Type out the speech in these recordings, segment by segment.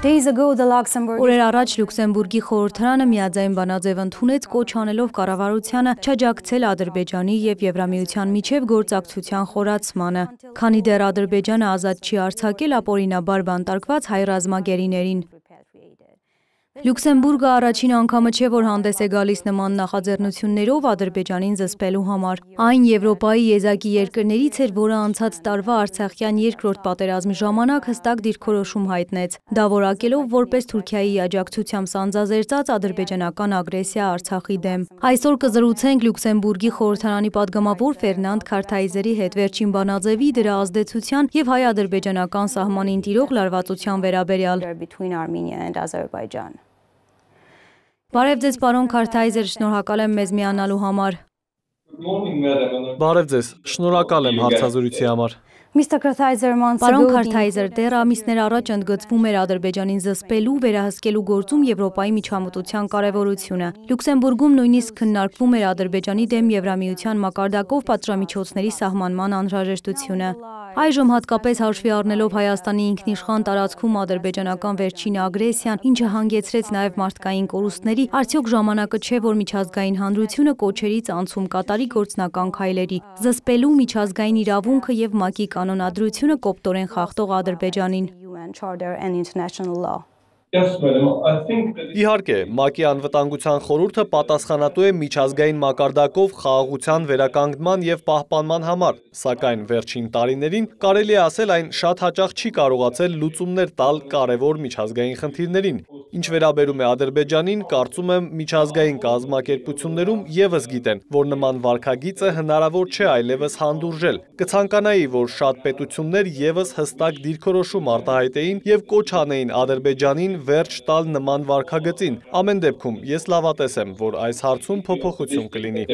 Օրեր առաջ Լյուքսեմբուրգի խորհրդարանը միաձայն բանաձև ընդունեց կոչ անելով կառավարությանը չաջակցել Ադրբեջանի եւ Եվրամիության միջև գործակցության խորացմանը, քանի դեռ Ադրբեջանը ազատ չի արձակել ապօրինաբար բանտարկված հայ ռազմագերիներին։ Լյուքսեմբուրգը առաջին անգամը չէ, որ հանդես է գալիս նման նախաձեռնություններով Ադրբեջանին զսպելու համար։ Այն Եվրոպայի եզակի երկրներից էր, որը անցած տարվա Արցախյան երկրորդ պատերազմի ժամանակ հստակ դիրքորոշում հայտնեց, դավորակելով որպես Թուրքիայի աջակցությամբ սանձազերծած ադրբեջանական ագրեսիա Արցախի դեմ։ Այսօր կզրուցենք Լյուքսեմբուրգի խորհրդարանի падգամավոր Ֆերնանդ Քարտայզերի հետ վերջին բանաձևի դրա ազդեցության եւ հայ-ադրբեջանական սահմանին տիրող լարվածության վերաբերյալ։ between Armenia and Azerbaijan. Բարև ձեզ պարոն Քարթայզեր, շնորհակալ եմ մեզ միանալու համար։ Բարև ձեզ, շնորհակալ եմ հարցազրույցի համար։ Պարոն Քարթայզեր, դեռ ամիսներ առաջ ընդգծվում էր Ադրբեջանին զսպելու, վերահսկելու գործում Եվրոպայի միջամտության կարևորությունը։ Լյուքսեմբուրգում նույնիսկ քննարկվում էր Ադրբեջանի դեմ Եվրամիության մակարդակով պատժամիջոցների սահմանման անհրաժեշտությունը։ Այժմ հատկապես հաշվի առնելով Հայաստանի ինքնիշխան տարածքում ադրբեջանական վերջին ագրեսիան, ինչը հանգեցրեց նաև մարդկային կորուստների, արդյոք ժամանակը չէ, որ միջազգային հանրությունը կոչերից անցում կատարի գործնական քայլերի, զսպելու միջազգային իրավունքը եւ ՄԱԿ-ի կանոնադրությունը կոպտորեն խախտող Ադրբեջանին։ Իհարկե, ՄԱԿ-ի անվտանգության խորհուրդը պատասխանատու է միջազգային մակարդակով խաղաղության վերականգնման եւ պահպանման համար, սակայն վերջին տարիներին կարելի է ասել այն շատ հաճախ չի կարողացել լուծումներ տալ կարևոր միջազգային խնդիրներին։ Ինչ վերաբերում է Ադրբեջանին, կարծում եմ միջազգային կազմակերպություններում եւս գիտեն, որ նման վարկագիծը հնարավոր չէ այլևս հանդուրժել։ Կցանկանայի, որ շատ պետություններ եւս հստակ դիրքորոշում արտահայտեին եւ կոչ անեին Ադրբեջանին վերջ տալ նման վարկագծին։ Ամեն դեպքում ես լավատես եմ, որ այս հարցում փոփոխություն կլինի։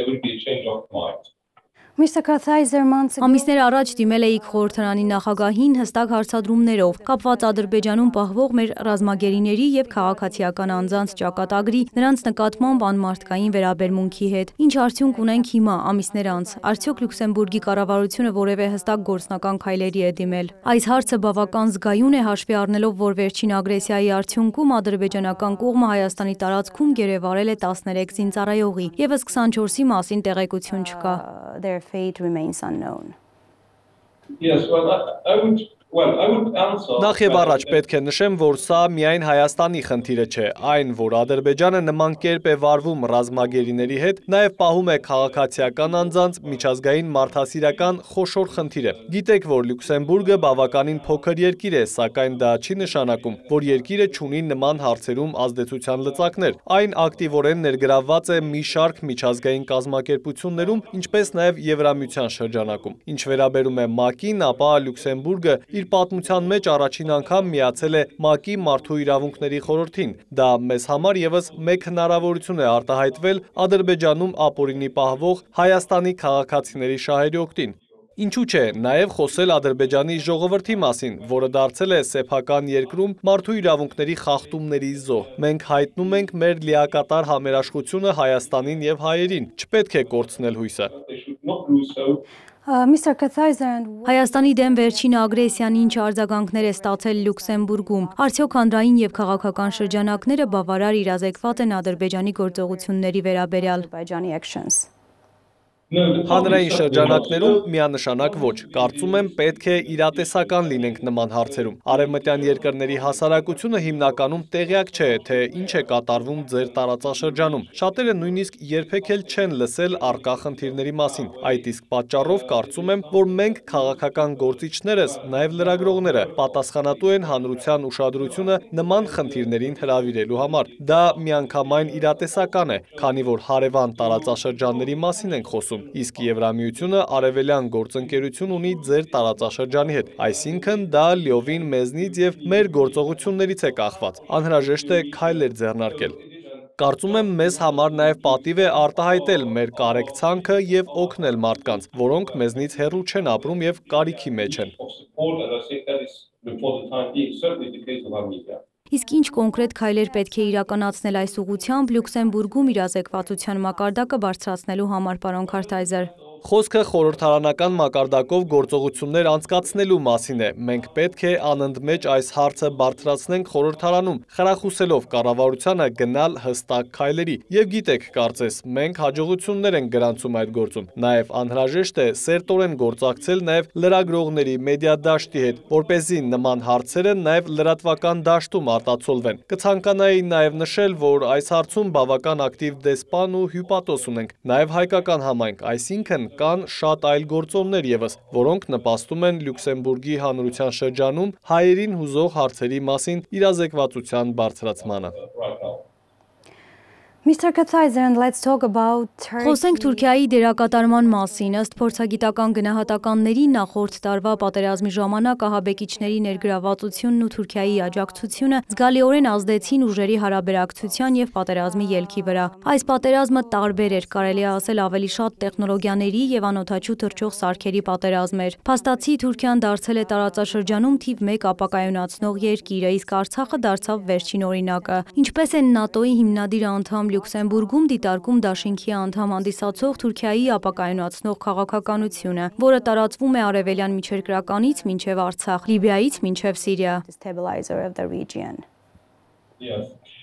Ամիսներ առաջ դիմել էիք խորհրդարանի նախագահին հստակ հարցադրումներով, կապված Ադրբեջանում պահվող մեր ռազմագերիների եւ քաղաքացիական անձանց ճակատագրի, նրանց նկատմամբ անմարդկային վերաբերմունքի հետ։ Ինչ արդյունք ունենք հիմա, ամիսներ անց։ Արդյոք Լյուքսեմբուրգի կառավարությունը որևէ հստակ գործնական քայլերի է դիմել։ Այս հարցը բավական զգայուն է հաշվի առնելով, որ վերջին ագրեսիայի արդյունքում ադրբեջանական կողմը Հայաստանի տարածքում գերեվարել է 13 զինծառայողի, եւս 24-ի մասին տեղեկություն չկա fate remains unknown. Yes, well, I, I would Նախ եւ առաջ պետք է նշեմ, որ սա միայն Հայաստանի խնդիրը չէ, այն, որ Ադրբեջանը նման կերպ է վարվում ռազմագերիների հետ, նաեւ պահում է քաղաքացիական անձանց միջազգային մարդասիրական խոշոր խնդիր է։ Գիտեք, որ Լյուքսեմբուրգը բավականին փոքր երկիր է, սակայն դա չի նշանակում, որ երկիրը չունի նման հարցերում ազդեցության լծակներ։ Այն ակտիվորեն ներգրավված է մի շարք միջազգային կազմակերպություններում, ինչպես նաեւ Եվրամիության շրջանակում։ Ինչ վերաբերում է ՄԱԿ-ին, ապա Լյուքսեմբուրգը իր պատմության մեջ առաջին անգամ միացել է ՄԱԿ-ի մարդու իրավունքների խորհրդին։ Դա մեզ համար եւս մեկ հնարավորություն է արտահայտվել Ադրբեջանում ապօրինի պահվող Հայաստանի քաղաքացիների շահերի օգտին։ Ինչու՞ չէ, նաև խոսել Ադրբեջանի ժողովրդի մասին, որը դարձել է սեփական երկրում մարդու իրավունքների խախտումների զոհ։ Մենք հայտնում ենք մեր լիակատար համերաշխությունը Հայաստանին եւ հայերին։ Չպետք է կորցնել հույսը։ Հայաստանի դեմ վերջին ագրեսիան ինչ արձագանքներ է ստացել Լյուքսեմբուրգում։ Արդյոք հանրային եւ քաղաքական շրջանակները բավարար իրազեկված են Ադրբեջանի գործողությունների վերաբերյալ։ Հանրային շրջանակներում միանշանակ ոչ։ Կարծում եմ պետք է իրատեսական լինենք նման հարցերում։ Արևմտյան երկրների հասարակությունը հիմնականում տեղյակ չէ, թե ինչ է կատարվում ձեր տարածաշրջանում։ Շատերը նույնիսկ երբեք էլ չեն լսել արկա խնդիրների մասին։ Այդ իսկ պատճառով կարծում եմ, որ մենք քաղաքական գործիչներս, նաև լրագրողները պատասխանատու են հանրության ուշադրությունը նման խնդիրներին հրավիրելու համար։ Դա միանգամայն իրատեսական է, քանի որ հարևան տարածաշրջանների մասին ենք խոսում գործում, իսկ Եվրամիությունը արևելյան գործընկերություն ունի ձեր տարածաշրջանի հետ, այսինքն դա լիովին մեզնից եւ մեր գործողություններից է կախված։ Անհրաժեշտ է քայլեր ձեռնարկել։ Կարծում եմ մեզ համար նաև պատիվ է արտահայտել մեր կարեկցանքը եւ օգնել մարդկանց, որոնք մեզնից հեռու չեն ապրում եւ կարիքի մեջ են։ Իսկ ինչ կոնկրետ քայլեր պետք է իրականացնել այս ուղությամբ Լյուքսեմբուրգում իրազեկվածության մակարդակը բարձրացնելու համար, պարոն Քարթայզեր։ Խոսքը խորհրդարանական մակարդակով գործողություններ անցկացնելու մասին է։ Մենք պետք է անընդմեջ այս հարցը բարձրացնենք խորհրդարանում, խրախուսելով կառավարությանը գնալ հստակ քայլերի։ Եվ գիտեք, կարծես, մենք հաջողություններ ենք գրանցում այդ գործում։ Նաև անհրաժեշտ է սերտորեն գործակցել նաև լրագրողների, մեդիա դաշտի հետ, որ เป զի նման հարցերը նաև լրատվական դաշտում արտացոլվեն։ Կցանկանայի նաև նշել, որ այս հարցում բավական ակտիվ դեսպան ու հյուպատոս ունենք, նաև հայկական համայնք, այսինքն կան շատ այլ գործոններ եւս, որոնք նպաստում են Լյուքսեմբուրգի հանրության շրջանում հայերին հուզող հարցերի մասին իրազեկվածության բարձրացմանը։ Խոսենք Թուրքիայի դերակատարման մասին, ըստ փորձագիտական գնահատականների նախորդ տարվա պատերազմի ժամանակ ահաբեկիչների ներգրավվածությունն ու Թուրքիայի աջակցությունը զգալիորեն ազդեցին ուժերի հարաբերակցության եւ պատերազմի ելքի վրա։ Այս պատերազմը տարբեր էր, կարելի է ասել ավելի շատ տեխնոլոգիաների եւ անօթաչու թռչող սարքերի պատերազմ էր։ Փաստացի Թուրքիան դարձել է տարածաշրջանում թիվ 1 ապակայունացնող երկիրը, իսկ Արցախը դարձավ վերջին օրինակը։ Ինչպես են ՆԱՏՕ-ի հիմնադիր անդամ Լյուքսեմբուրգում դիտարկում դաշինքի անդամ հանդիսացող Թուրքիայի ապակայունացնող քաղաքականությունը, որը տարածվում է արևելյան միջերկրականից մինչև Արցախ, Լիբիայից մինչև Սիրիա։ Yes.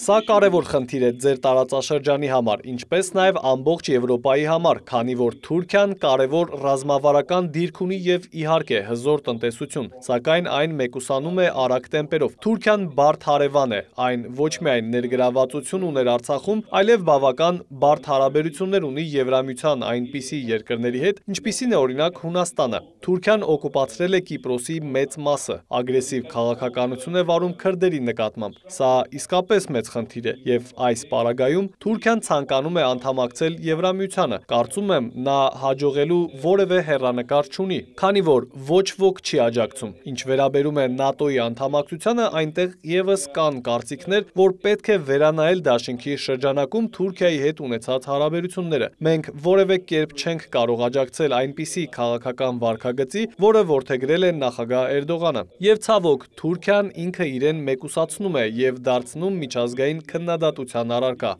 Սա կարևոր խնդիր է ձեր տարածաշրջանի համար, ինչպես նաև ամբողջ Եվրոպայի համար, քանի որ Թուրքիան կարևոր ռազմավարական դիրք ունի եւ իհարկե հզոր տնտեսություն, սակայն այն մեկուսանում է արագ տեմպերով։ Թուրքիան բարդ հարևան է, այն ոչ միայն ներգրավվածություն ուներ Արցախում, այլև բավական բարդ հարաբերություններ ունի Եվրամիության այնպիսի երկրների հետ, ինչպիսին է օրինակ Հունաստանը։ Թուրքիան օկուպացրել է Կիպրոսի մեծ մասը, ագրեսիվ քաղաքականություն է վարում համարում քրդերի նկատմամբ։ Սա իսկապես մեծ խնդիր է եւ այս պարագայում Թուրքիան ցանկանում է անդամակցել Եվրամիությանը։ Կարծում եմ, նա հաջողելու որևէ հերանակար չունի, քանի որ ոչ ոք չի աջակցում։ Ինչ վերաբերում է ՆԱՏՕ-ի անդամակցությանը, այնտեղ եւս կան կարծիքներ, որ պետք է վերանայել Դաշինքի շրջանակում Թուրքիայի հետ ունեցած հարաբերությունները։ Մենք որևէ կերպ չենք կարող աջակցել այնպիսի քաղաքական վարկագծի, որը ворթեգրել է նախագահ Էրդողանը։ Եվ ցավոք, Թուրքիան ինքը իրեն մեկուսացնում է եւ դարձնում միջազգային քննադատության առարկա։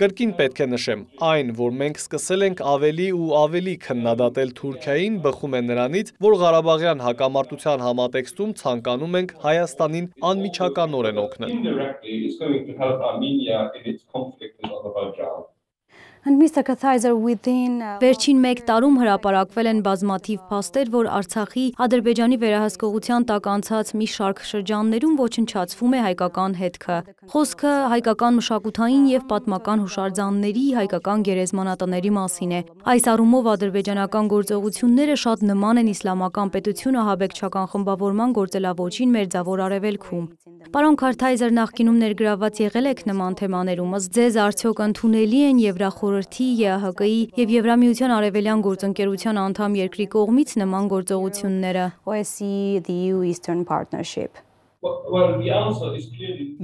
Կրկին պետք է նշեմ, այն, որ մենք սկսել ենք ավելի ու ավելի քննադատել Թուրքիային, բխում է նրանից, որ Ղարաբաղյան հակամարտության համատեքստում ցանկանում ենք Հայաստանին անմիջականորեն օգնել։ Վերջին մեկ տարում հրապարակվել են բազմաթիվ փաստեր, որ Արցախի Ադրբեջանի վերահսկողության տակ անցած մի շարք շրջաններում ոչնչացվում է հայկական հետքը։ Խոսքը հայկական մշակութային եւ պատմական հուշարձանների, հայկական գերեզմանատների մասին է։ Այս առումով ադրբեջանական գործողությունները շատ նման են իսլամական պետություն ահաբեկչական խմբավորման գործելավոճին Մերձավոր Արևելքում։ Պարոն Քարթայզեր, նախկինում ներգրաված եղել եք նման թեմաներում, ըստ ձեզ արդյոք ընդունելի են Եվրախորհրդի, ԵԱՀԿ-ի եւ Եվրամիության արևելյան գործընկերության անդամ երկրի կողմից նման գործողությունները։ OSCE, the EU Eastern Partnership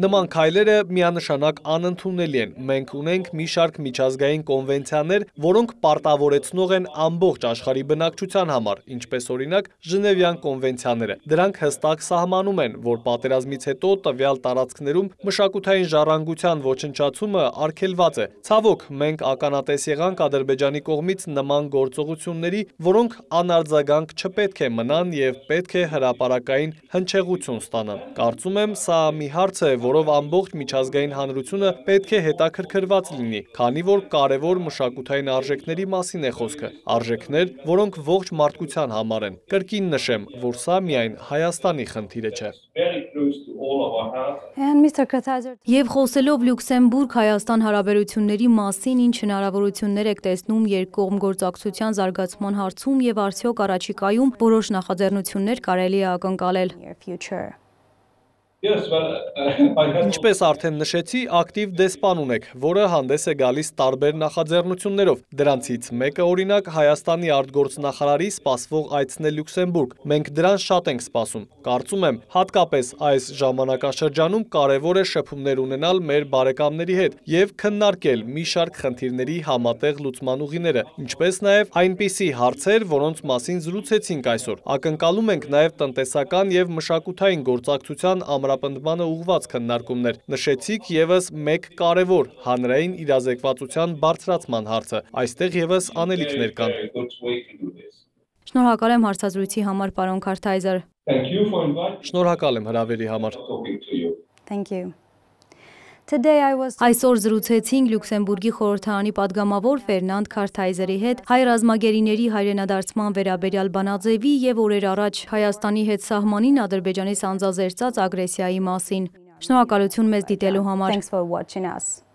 Նման քայլերը միանշանակ անընդունելի են։ Մենք ունենք մի շարք միջազգային կոնվենցիաներ, որոնք պարտավորեցնող են ամբողջ աշխարհի բնակչության համար, ինչպես օրինակ Ժնևյան կոնվենցիաները։ Դրանք հստակ սահմանում են, որ պատերազմից հետո տվյալ տարածքներում մշակութային ժառանգության ոչնչացումը արգելված է։ Ցավոք, մենք ականատես եղանք Ադրբեջանի կողմից նման գործողությունների, որոնք անարձագանք չպետք է մնան եւ պետք է հրաապարակային հնչեղություն ստանան։ Կարծում եմ, սա մի հարց է, որով ամբողջ միջազգային հանրությունը պետք է հետաքրքրված լինի, քանի որ կարևոր մշակութային արժեքների մասին է խոսքը։ Արժեքներ, որոնք ողջ մարդկության համար են։ Կրկին նշեմ, որ սա միայն Հայաստանի խնդիրը չէ։ Եվ խոսելով Լյուքսեմբուրգ-Հայաստան հարաբերությունների մասին, ինչ հնարավորություններ եք տեսնում երկկողմ գործակցության զարգացման հարցում եւ արդյոք առաջիկայում որոշ նախաձեռնություններ կարելի է ակնկալել։ Ինչպես արդեն նշեցի, ակտիվ դեսպան ունեք, որը հանդես է գալիս տարբեր նախաձեռնություններով։ Դրանցից մեկը օրինակ Հայաստանի արտգործնախարարի սպասվող այցն է Լյուքսեմբուրգ։ Մենք դրան շատ ենք սպասում։ Կարծում եմ, հատկապես այս ժամանակաշրջանում կարևոր է շփումներ ունենալ մեր բարեկամների հետ եւ քննարկել մի շարք խնդիրների համատեղ լուծման ուղիները, ինչպես նաեւ այնպիսի հարցեր, որոնց մասին զրուցեցինք այսօր։ Ակնկալում ենք նաեւ տնտեսական եւ մշակութային գործակցության ամրապ ամրապնդմանը ուղղված քննարկումներ։ Նշեցիք եւս մեկ կարևոր հանրային իրազեկվածության բարձրացման հարցը։ Այստեղ եւս անելիքներ կան։ Շնորհակալ եմ հարցազրույցի համար, պարոն Քարթայզեր։ Շնորհակալ եմ հրավերի համար։ Thank you. Այսօր զրուցեցինք Լյուքսեմբուրգի խորհրդարանի падգամավոր Ֆերնանդ Քարթայզերի հետ հայ ռազմագերիների հայրենադարձման վերաբերյալ բանաձևի եւ օրեր առաջ Հայաստանի հետ սահմանին Ադրբեջանի սանձազերծած ագրեսիայի մասին։ Շնորհակալություն մեզ դիտելու համար։ Thanks for watching us.